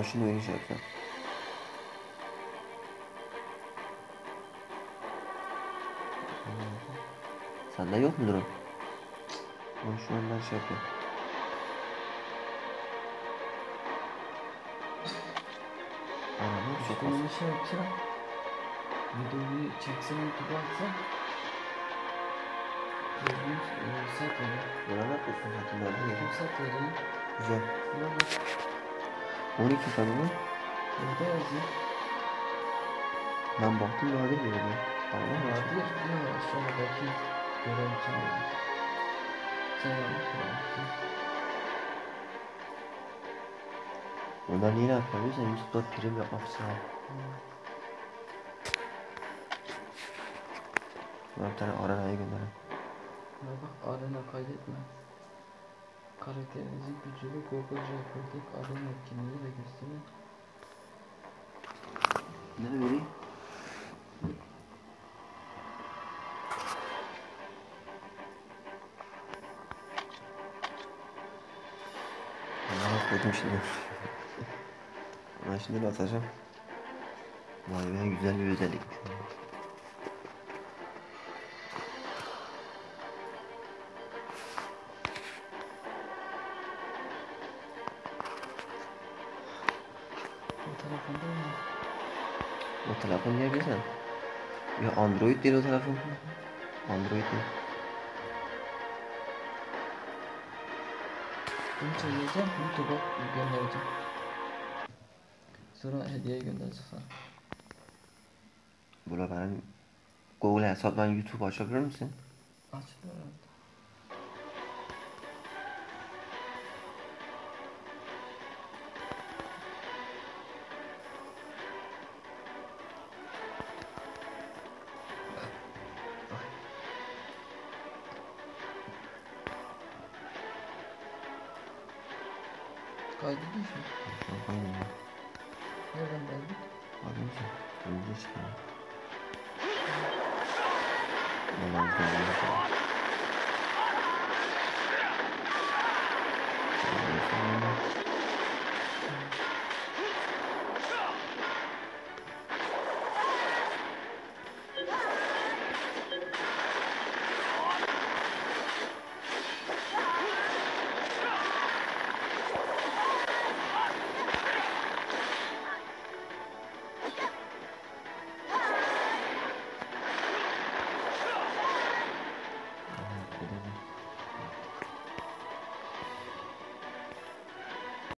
Şimdi öyle şey yapacağım. Sende yok mudur o? Ben şu anda şey yapıyorum. Anam çok az. onu şey yapacağım. Videoyu çeksem YouTube'a atsam. E, sat öyle. Bana ne yapıyorsun nereden Yok geliyor? sat öyle. Güzel. Buna bak. 12 tane mi? Orada yazıyor. Ben baktım nadir geliyor. Allah Allah. Vardır. Yok aşağıdaki gören için yazıyor. Sen yanlış yapmışsın. Onlar niye yapıyor? Sen YouTube'da prim yapmak için al. Ben bir tane aranaya gönderin. Ya bak arena kaydetme. Karakterinizin gücü ve Google Recording arena etkinliği de gösterin. Ne vereyim? Koydum şimdi. Ben şimdi atacağım. Vay be güzel bir özellikmiş. O tarafında mı? O telefon niye güzel? Ya Android değil o telefon. Android değil. Bunu çekeceğim, YouTube'a göndereceğim. Sonra hediye göndereceğim sana. Burada benim Google hesaptan YouTube açabilir misin? Açılır herhalde. Kaydediyor mu? Şu an koyayım ya. Nereden geldik? Adım ki. Önce çıkıyor. Vallahi güzel bir şey. Ondan sonra